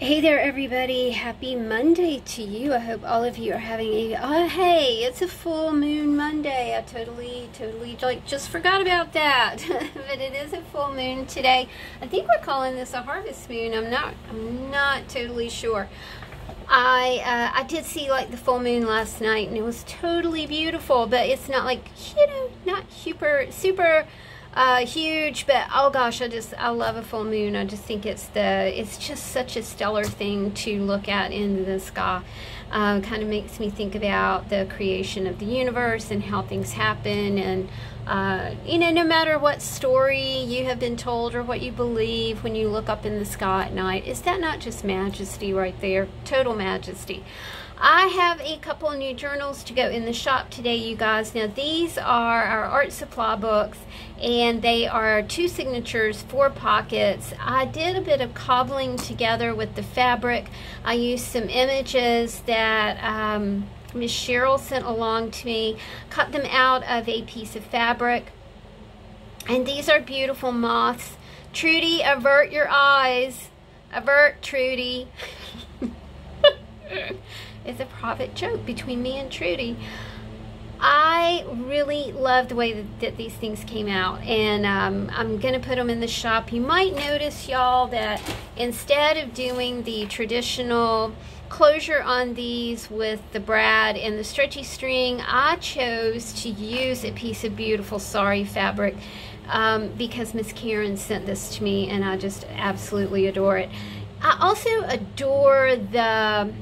Hey there, everybody. Happy Monday to you. I hope all of you are having a. Oh, hey, it's a full moon Monday. I totally, totally, like, just forgot about that. but it is a full moon today. I think we're calling this a harvest moon. I'm not, I'm not totally sure. I, uh, I did see, like, the full moon last night, and it was totally beautiful, but it's not, like, you know, not super, super uh, huge, but oh gosh, I just I love a full moon. I just think it's the it's just such a stellar thing to look at in the sky. Uh, kind of makes me think about the creation of the universe and how things happen and uh, you know no matter what story you have been told or what you believe when you look up in the sky at night is that not just majesty right there total majesty I have a couple new journals to go in the shop today, you guys. Now, these are our art supply books, and they are two signatures, four pockets. I did a bit of cobbling together with the fabric. I used some images that um, Miss Cheryl sent along to me, cut them out of a piece of fabric. And these are beautiful moths. Trudy, avert your eyes. Avert, Trudy. is a private joke between me and Trudy. I really love the way that, that these things came out, and um, I'm going to put them in the shop. You might notice, y'all, that instead of doing the traditional closure on these with the brad and the stretchy string, I chose to use a piece of beautiful sari fabric um, because Miss Karen sent this to me, and I just absolutely adore it. I also adore the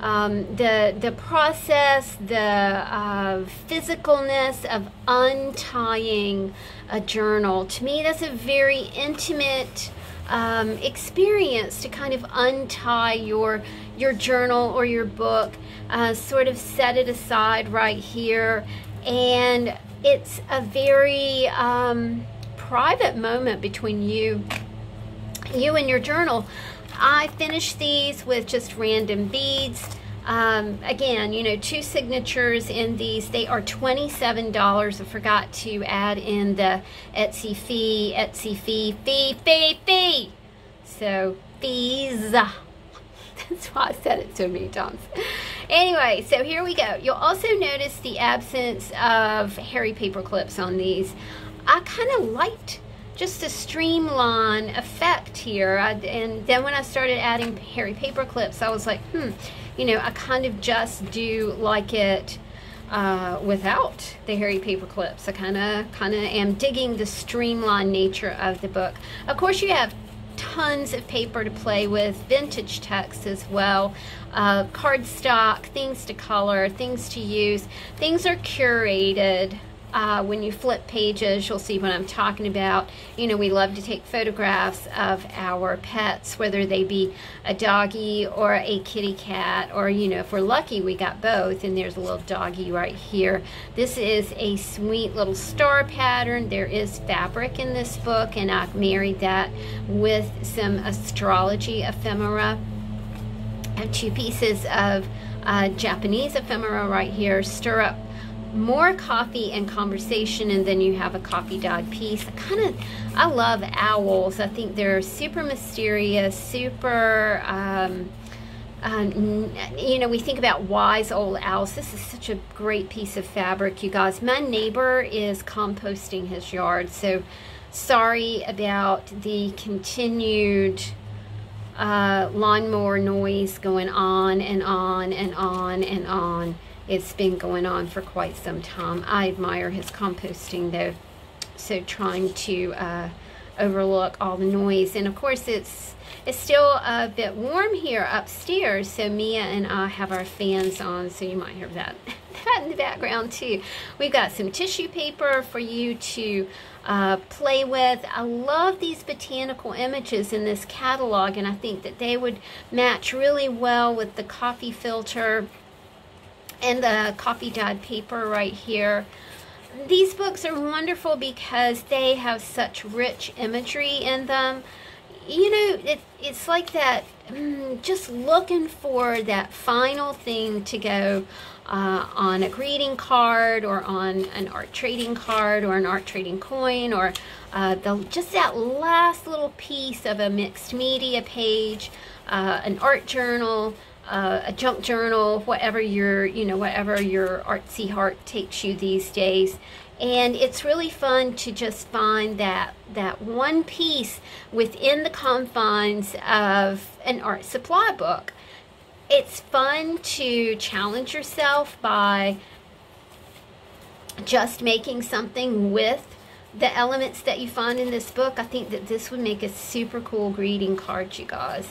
um, the the process, the uh, physicalness of untying a journal. To me, that's a very intimate um, experience to kind of untie your your journal or your book, uh, sort of set it aside right here, and it's a very um, private moment between you you and your journal. I finished these with just random beads. Um, again, you know, two signatures in these. They are $27. I forgot to add in the Etsy fee, Etsy fee, fee, fee, fee. So, fees. That's why I said it so many times. Anyway, so here we go. You'll also notice the absence of hairy paper clips on these. I kind of liked just a streamline effect here. I, and then when I started adding hairy paper clips, I was like, hmm, you know, I kind of just do like it uh, without the hairy paper clips. I kind of kind of am digging the streamlined nature of the book. Of course, you have tons of paper to play with, vintage text as well, uh, cardstock, things to color, things to use. Things are curated uh, when you flip pages, you'll see what I'm talking about. You know, we love to take photographs of our pets, whether they be a doggy or a kitty cat, or, you know, if we're lucky, we got both, and there's a little doggy right here. This is a sweet little star pattern. There is fabric in this book, and I've married that with some astrology ephemera. I have two pieces of uh, Japanese ephemera right here, stirrup more coffee and conversation and then you have a coffee dog piece. I kind of, I love owls. I think they're super mysterious, super, um, um, you know, we think about wise old owls. This is such a great piece of fabric, you guys. My neighbor is composting his yard, so sorry about the continued uh, lawnmower noise going on and on and on and on. It's been going on for quite some time. I admire his composting though. So trying to uh, overlook all the noise. And of course it's it's still a bit warm here upstairs. So Mia and I have our fans on. So you might hear that, that in the background too. We've got some tissue paper for you to uh, play with. I love these botanical images in this catalog and I think that they would match really well with the coffee filter and the coffee dyed paper right here. These books are wonderful because they have such rich imagery in them. You know, it, it's like that, mm, just looking for that final thing to go, uh, on a greeting card or on an art trading card or an art trading coin or uh, the, just that last little piece of a mixed media page, uh, an art journal, uh, a junk journal, whatever your, you know, whatever your artsy heart takes you these days. And it's really fun to just find that, that one piece within the confines of an art supply book. It's fun to challenge yourself by just making something with the elements that you find in this book. I think that this would make a super cool greeting card, you guys.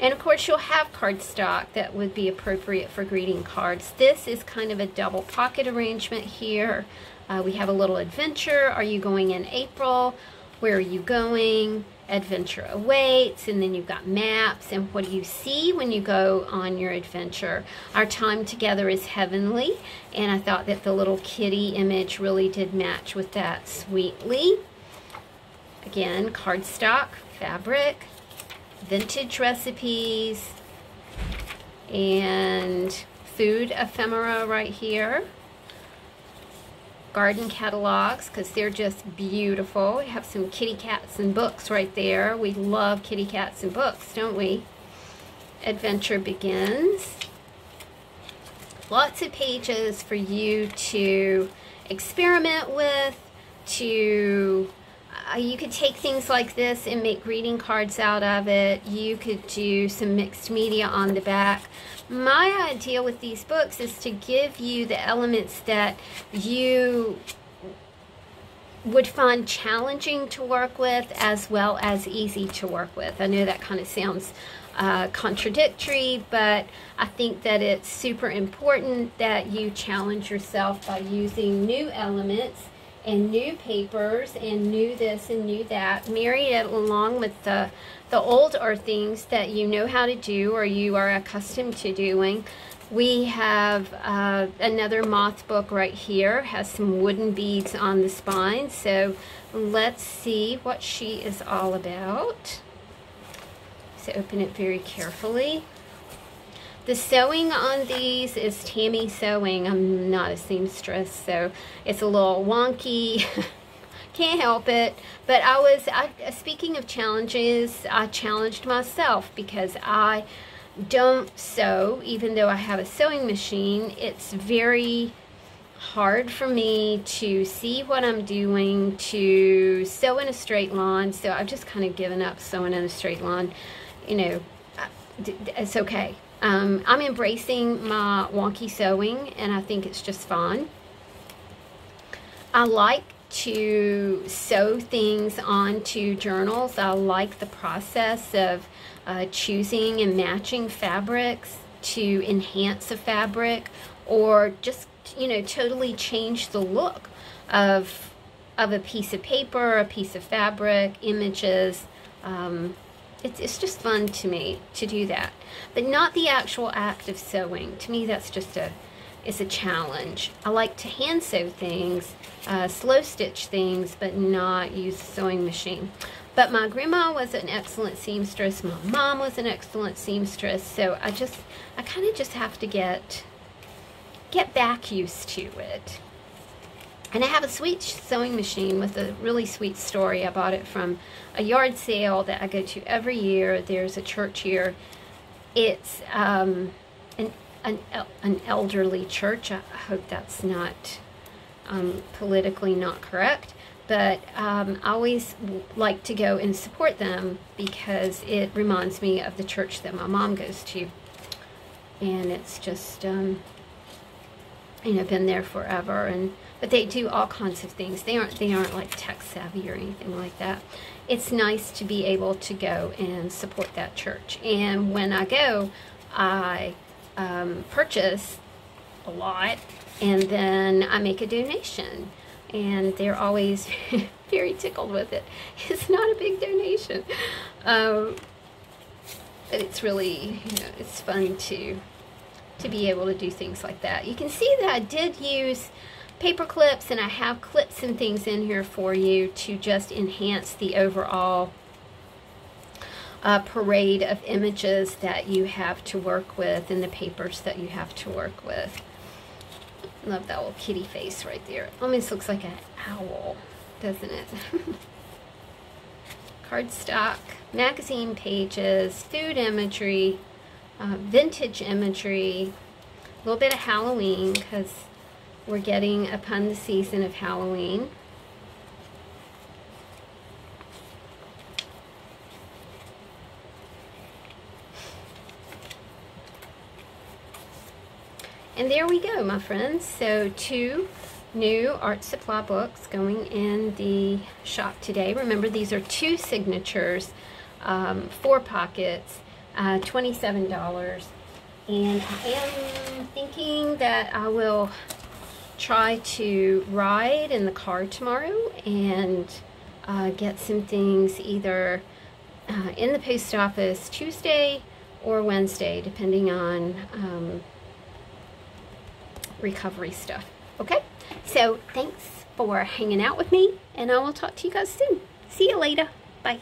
And of course, you'll have cardstock that would be appropriate for greeting cards. This is kind of a double pocket arrangement here. Uh, we have a little adventure. Are you going in April? Where are you going? Adventure awaits. And then you've got maps. And what do you see when you go on your adventure? Our time together is heavenly. And I thought that the little kitty image really did match with that sweetly. Again, cardstock, fabric vintage recipes and food ephemera right here. Garden catalogs because they're just beautiful. We have some kitty cats and books right there. We love kitty cats and books, don't we? Adventure begins. Lots of pages for you to experiment with, to uh, you could take things like this and make greeting cards out of it. You could do some mixed media on the back. My idea with these books is to give you the elements that you would find challenging to work with as well as easy to work with. I know that kind of sounds uh, contradictory, but I think that it's super important that you challenge yourself by using new elements and new papers and new this and new that. Marry it along with the, the old are things that you know how to do or you are accustomed to doing. We have uh, another moth book right here, has some wooden beads on the spine. So let's see what she is all about. So open it very carefully. The sewing on these is Tammy Sewing. I'm not a seamstress, so it's a little wonky. Can't help it. But I was, I, speaking of challenges, I challenged myself because I don't sew, even though I have a sewing machine. It's very hard for me to see what I'm doing, to sew in a straight line. So I've just kind of given up sewing in a straight line. You know, it's okay. Um, I'm embracing my wonky sewing and I think it's just fun. I like to sew things onto journals. I like the process of uh, choosing and matching fabrics to enhance a fabric or just, you know, totally change the look of, of a piece of paper, a piece of fabric, images, um, it's, it's just fun to me to do that. But not the actual act of sewing. To me, that's just a, it's a challenge. I like to hand sew things, uh, slow stitch things, but not use a sewing machine. But my grandma was an excellent seamstress. My mom was an excellent seamstress. So I just, I kind of just have to get, get back used to it. And I have a sweet sewing machine with a really sweet story. I bought it from a yard sale that I go to every year. There's a church here. It's um, an, an, an elderly church. I hope that's not um, politically not correct. But um, I always like to go and support them because it reminds me of the church that my mom goes to. And it's just, um, you know, been there forever. And but they do all kinds of things. They aren't they aren't like tech savvy or anything like that. It's nice to be able to go and support that church. And when I go, I um, purchase a lot, and then I make a donation. And they're always very tickled with it. It's not a big donation. Um, but it's really, you know, it's fun to to be able to do things like that. You can see that I did use paper clips and I have clips and things in here for you to just enhance the overall uh, parade of images that you have to work with and the papers that you have to work with. Love that little kitty face right there. Almost looks like an owl, doesn't it? Cardstock, magazine pages, food imagery, uh, vintage imagery, a little bit of Halloween because we're getting upon the season of Halloween. And there we go, my friends. So two new art supply books going in the shop today. Remember, these are two signatures, um, four pockets, uh, $27. And I am thinking that I will try to ride in the car tomorrow and uh, get some things either uh, in the post office Tuesday or Wednesday, depending on um, recovery stuff. Okay? So thanks for hanging out with me, and I will talk to you guys soon. See you later. Bye.